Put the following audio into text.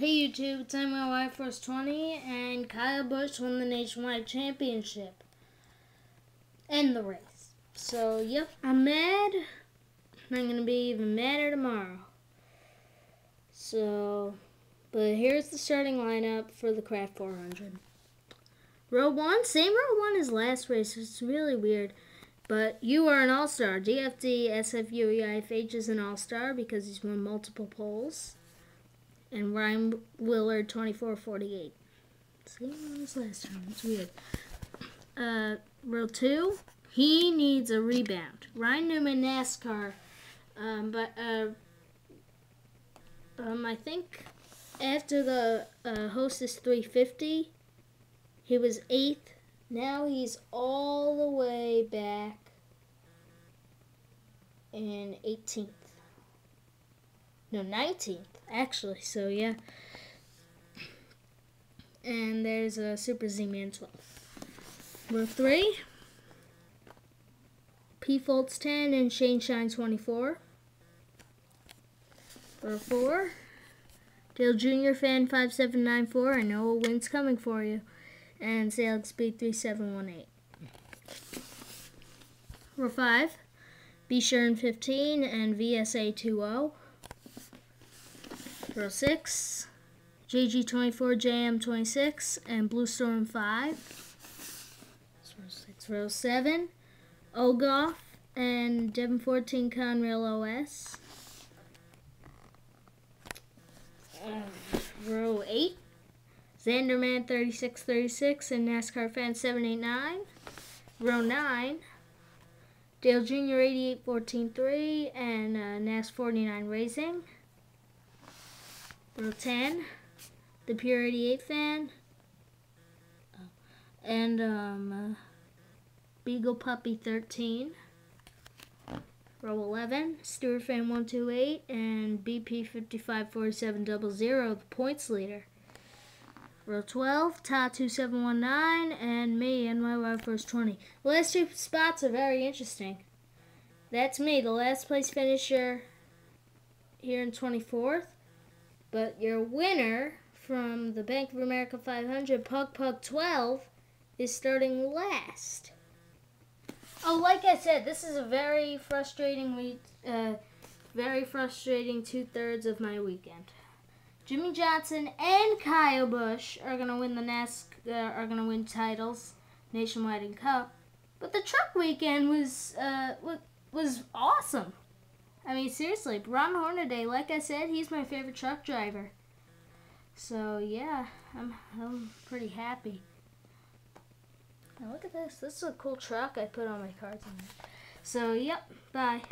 Hey YouTube, it's NYYforce20 and Kyle Busch won the nationwide championship and the race. So, yep, I'm mad. I'm going to be even madder tomorrow. So, but here's the starting lineup for the Kraft 400. Row 1, same row 1 as last race. It's really weird. But you are an all-star. DFD is an all-star because he's won multiple poles and Ryan Willard 2448. Same as last time. It's weird. Uh, row two, he needs a rebound. Ryan Newman NASCAR, um, but uh, um, I think after the uh, Hostess 350, he was eighth. Now he's all the way back in 18th. No, 19th actually. So yeah. And there's a Super Z-Man 12. Row 3. P Folds 10 and Shane Shine 24. Row 4. Dale Jr. Fan 5794. I know a win's coming for you. And Sailing Speed 3718. Row 5. B Sherman 15 and VSA 20. Row 6, JG24, JM26, and Blue Storm 5. row 6. Row 7, Ogoff and Devon 14 Conrail OS. Uh, row 8, Xanderman 3636 and NASCAR Fan 789. Row 9, Dale Jr. 88143 and uh, NAS 49 Racing. Row 10, the Purity 8 fan, and um, uh, Beagle Puppy 13. Row 11, Stewart Fan 128, and BP 554700, the points leader. Row 12, Ta 2719, and me, NYYforce20. The last two spots are very interesting. That's me, the last place finisher here in 24th. But your winner from the Bank of America 500, Pug Pug 12, is starting last. Oh, like I said, this is a very frustrating week, uh, very frustrating two thirds of my weekend. Jimmie Johnson and Kyle Busch are gonna win the NASC, uh, are gonna win titles, Nationwide and Cup. But the truck weekend was uh, was awesome. I mean, seriously, Ron Hornaday, like I said, he's my favorite truck driver. So, yeah, I'm, I'm pretty happy. Now, look at this. This is a cool truck I put on my cards. So, yep, bye.